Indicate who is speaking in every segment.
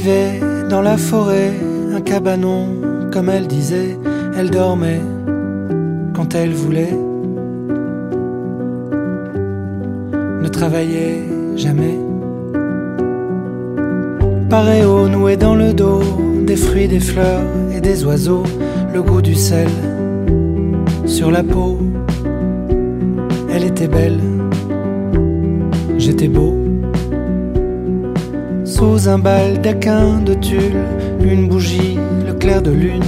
Speaker 1: vivait dans la forêt, un cabanon, comme elle disait, elle dormait quand elle voulait. Ne travaillait jamais. Paréo noué dans le dos, des fruits, des fleurs et des oiseaux, le goût du sel sur la peau. Elle était belle, j'étais beau. Sous un baldaquin de tulle, une bougie, le clair de lune,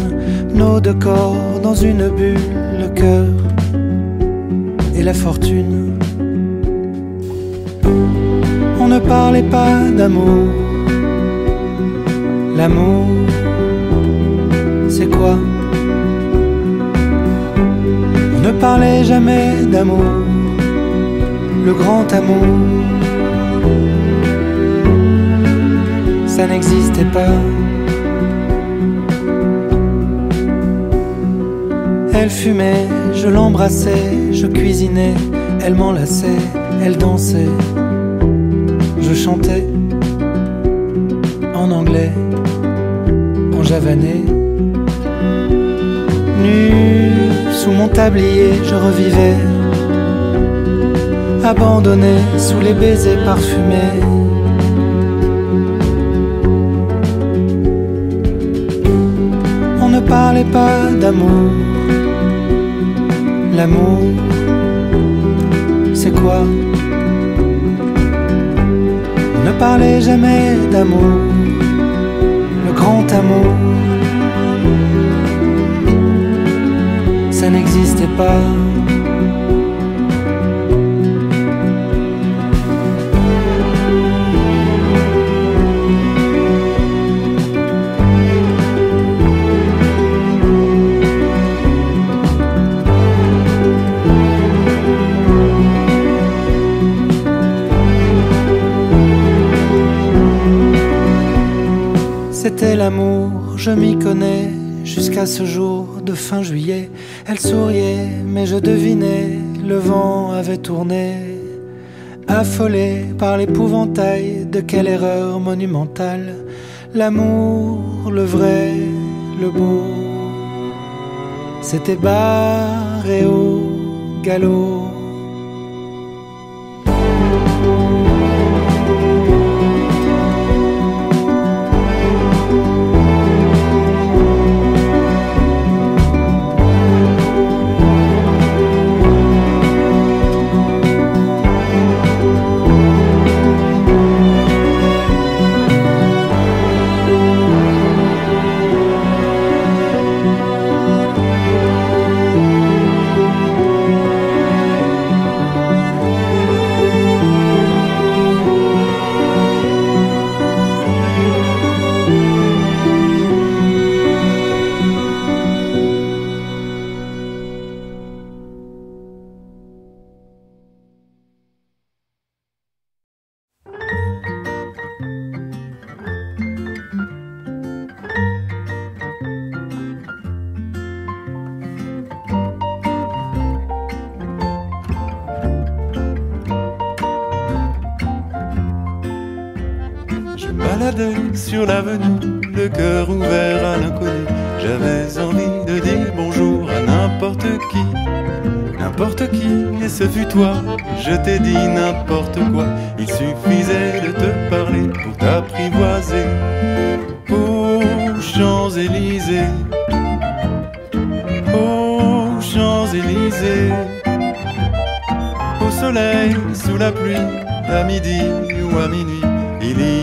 Speaker 1: nos deux corps dans une bulle, le cœur et la fortune. On ne parlait pas d'amour. L'amour, c'est quoi? On ne parlait jamais d'amour. Le grand amour, n'existait pas. Elle fumait, je l'embrassais, je cuisinais, elle m'enlaçait, elle dansait, je chantais en anglais, en javanais. Nu sous mon tablier, je revivais, abandonné sous les baisers parfumés. Ne parlait pas d'amour. L'amour, c'est quoi? Ne parlait jamais d'amour, le grand amour. Ça n'existait pas. C'était l'amour, je m'y connais, jusqu'à ce jour de fin juillet. Elle souriait, mais je devinais, le vent avait tourné. Affolé par l'épouvantail de quelle erreur monumentale. L'amour, le vrai, le beau, c'était barré au galop.
Speaker 2: Sur l'avenue, le cœur ouvert à l'inconnu. J'avais envie de dire bonjour à n'importe qui, n'importe qui, et ce fut toi. Je t'ai dit n'importe quoi, il suffisait de te parler pour t'apprivoiser. Aux Champs-Élysées, aux Champs-Élysées, au soleil, sous la pluie, à midi ou à minuit.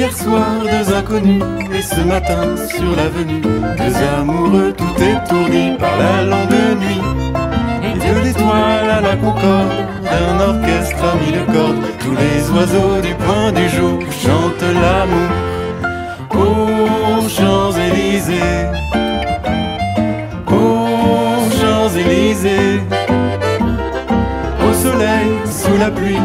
Speaker 2: Hier soir, deux inconnus, et ce matin, sur l'avenue, deux amoureux tout étourdis par la longue nuit. Et de l'étoile à la concorde, d'un orchestre a mis le cordes, tous les oiseaux du point du jour chantent l'amour. Aux Champs-Élysées, aux Champs-Élysées, au soleil, sous la pluie,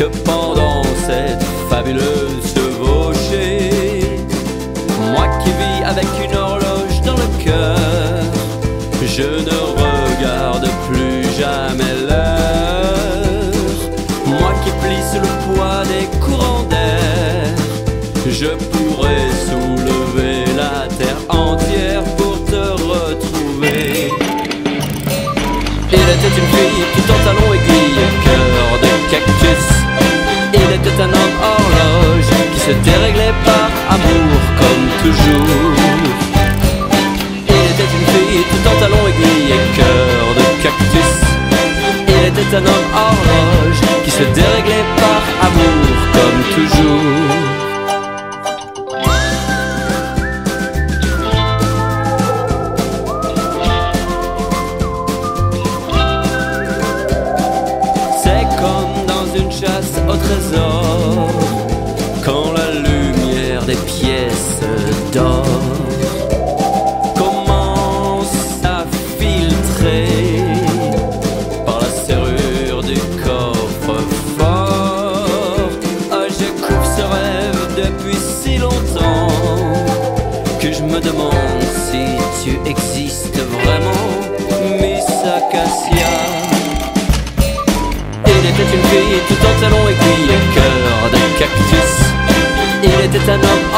Speaker 3: Que pendant cette fabuleuse chevauchée. Moi qui vis avec une horloge dans le cœur, je ne un homme horloge qui se déréglait par amour comme toujours. Il était une fille tout en talons aiguilles, cœur de cactus. Il était un homme horloge qui se déréglait par amour comme toujours.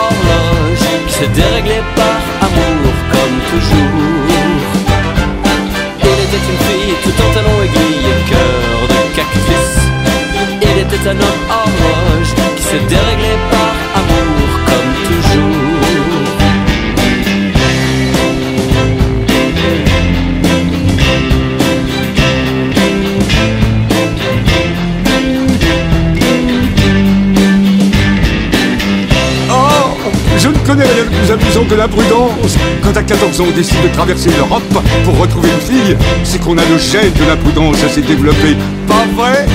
Speaker 3: Horloge qui se déréglait par amour comme toujours. Il était une fille tout en talons aiguilles, cœur de cactus. Il était un homme horloge qui se déréglait par
Speaker 4: connais rien de la prudence. Quand à 14 ans on décide de traverser l'Europe pour retrouver une fille, c'est qu'on a le gène de la prudence assez développé. Pas vrai?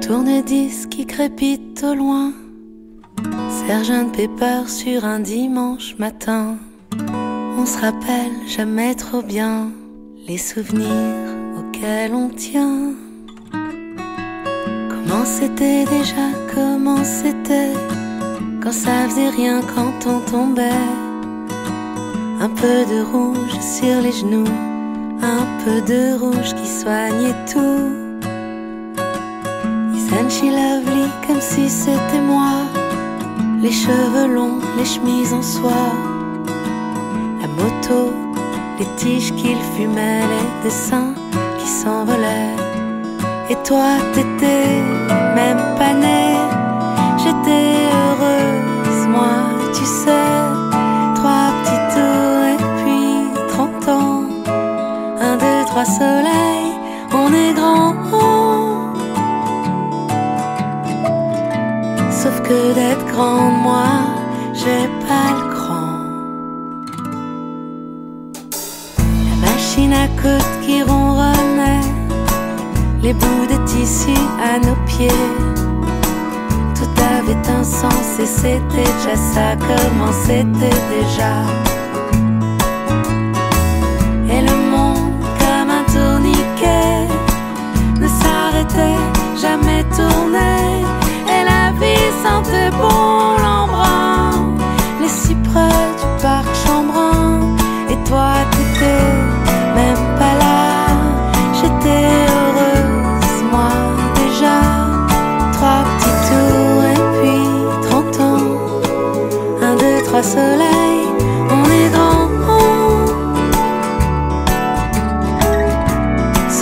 Speaker 5: Tourne-disque qui crépite au loin. Sergent Pepper sur un dimanche matin.
Speaker 6: On se rappelle jamais trop bien les souvenirs auxquels on tient. Comment c'était déjà, comment c'était quand ça faisait rien quand on tombait. Un peu de rouge sur les genoux, un peu de rouge qui soignait tout. Isn't she comme si c'était moi? Les cheveux longs, les chemises en soie, la moto, les tiges qu'il fumait, les dessins qui s'envolaient. Et toi, t'étais même pas. J'étais heureuse, du parc Chambrun. Et toi, t'étais même pas là. J'étais heureuse, moi déjà. Trois petits tours et puis trente ans. Un, deux, trois soleils, on est grand.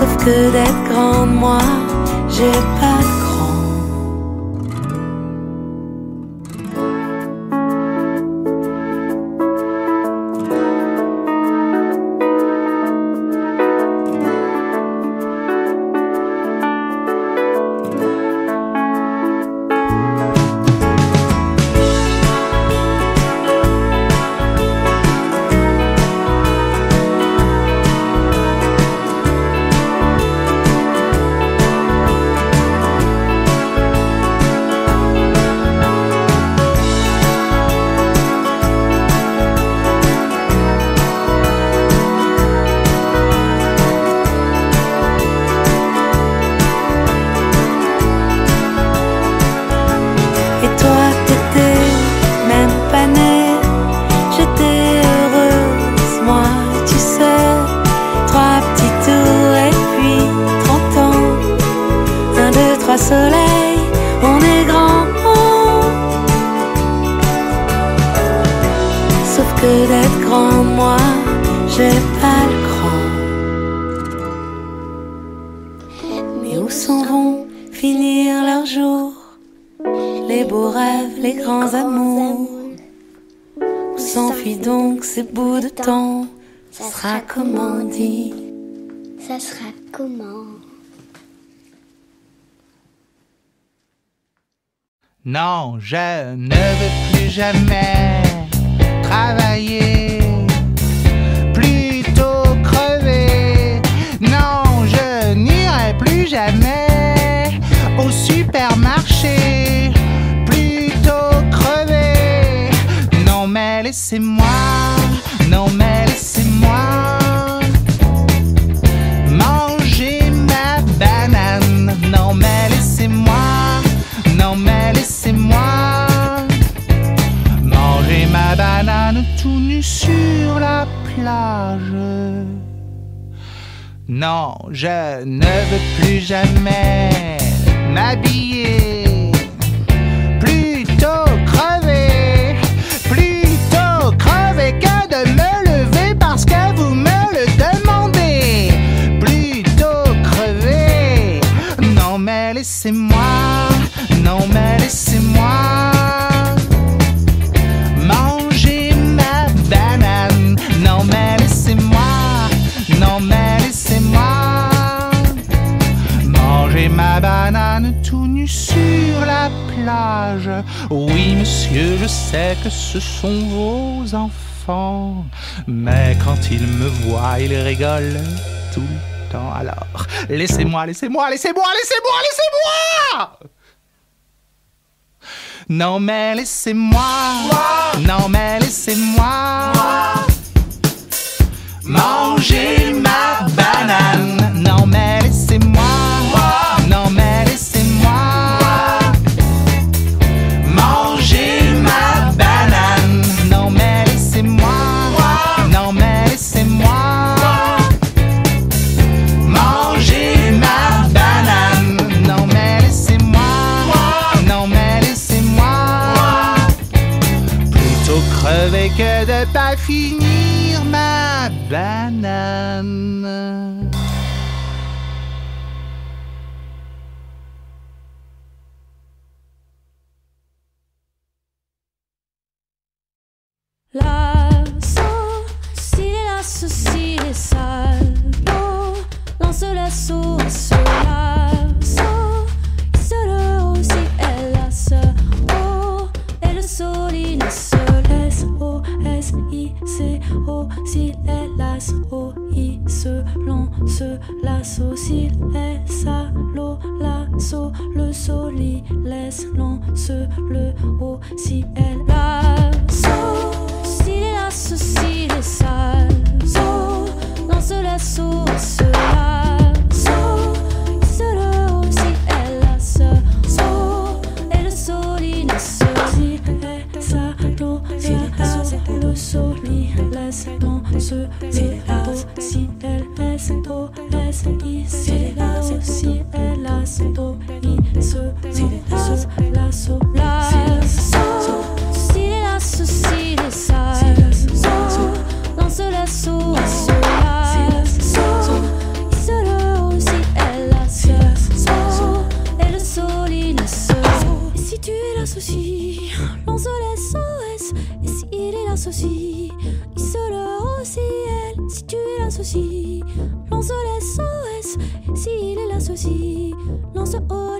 Speaker 6: Sauf que d'être grande, moi, j'ai pas beaux rêves, les grands amours. Où s'enfuient donc ces bouts de temps. Ça sera comment dit
Speaker 7: Ça sera comment?
Speaker 8: Non, je ne veux plus jamais travailler, laissez-moi, non, mais laissez-moi manger ma banane. Non, mais laissez-moi, non, mais laissez-moi manger ma banane tout nu sur la plage. Non, je ne veux plus jamais m'habiller. Plutôt crever, de me lever parce que vous me le demandez. Plutôt crever. Non, mais laissez-moi, non, mais laissez-moi manger ma banane. Non, mais laissez-moi, non, mais laissez-moi manger ma banane tout nu sur la plage. Oui, monsieur, je sais que ce sont vos enfants, mais quand ils me voient, ils rigolent tout le temps. Alors, laissez-moi, laissez-moi, laissez-moi, laissez-moi, laissez-moi! Non mais laissez-moi, non mais laissez-moi que de pas finir ma banane.
Speaker 5: lasso, s'il est lasso, il se lance. Lasso, s'il est salaud, lasso, le sol, il laisse lance. Le haut, si elle souci, dis le au ciel si tu es la souci. Lance l'SOS s'il est la souci, lance haut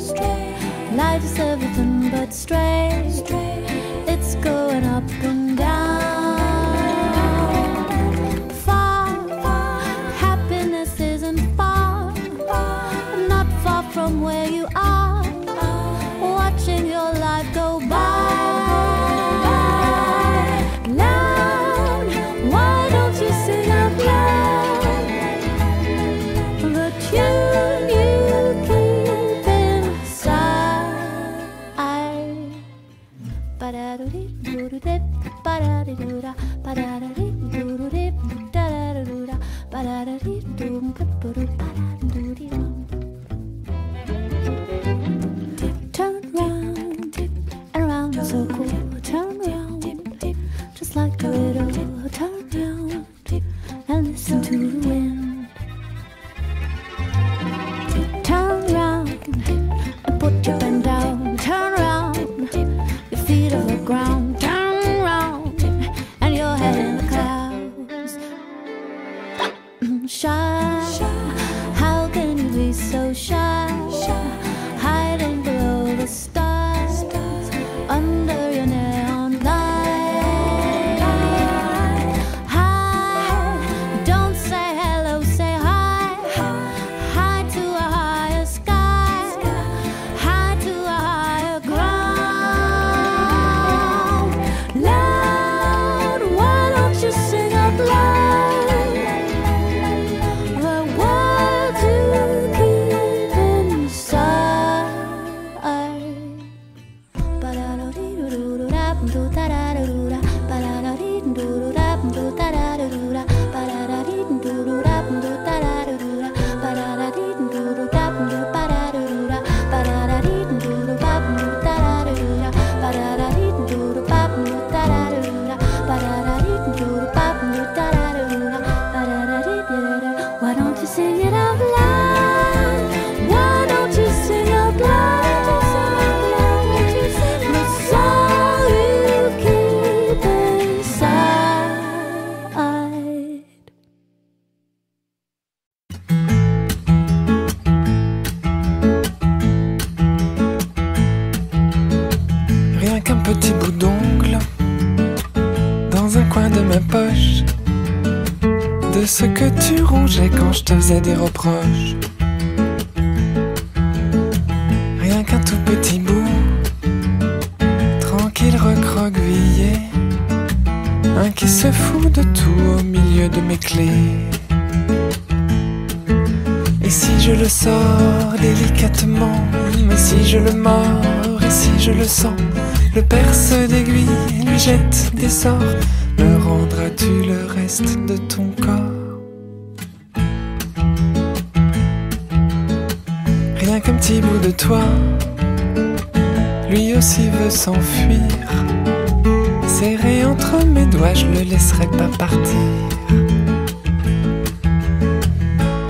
Speaker 5: stray. Life is everything but stray. It's going up.
Speaker 9: Ce que tu rongeais quand je te faisais des reproches. Rien qu'un tout petit bout, tranquille recroquevillé, un qui se fout de tout au milieu de mes clés. Et si je le sors délicatement, mais si je le mords, et si je le sens, le perce d'aiguille lui jette des sorts, me rendras-tu le reste de ton corps? Petit bout de toi, lui aussi veut s'enfuir. Serré entre mes doigts, je le laisserai pas partir.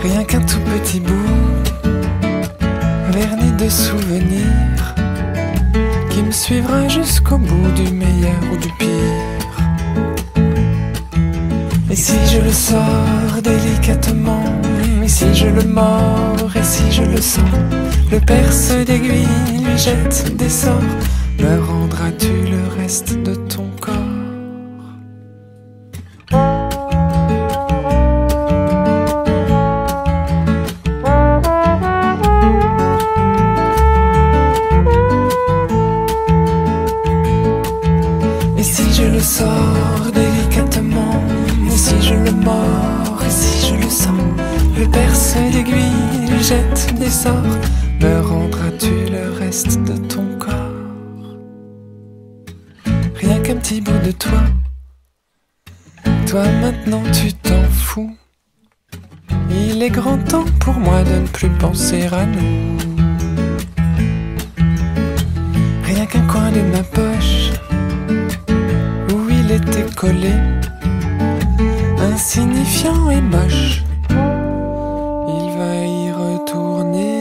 Speaker 9: Rien qu'un tout petit bout, verni de souvenirs, qui me suivra jusqu'au bout du meilleur ou du pire. Et si je le sors délicatement, et si je le mords, et si je le sens, le perce d'aiguille lui jette des sorts, me rendras-tu le reste de ton corps? tourner.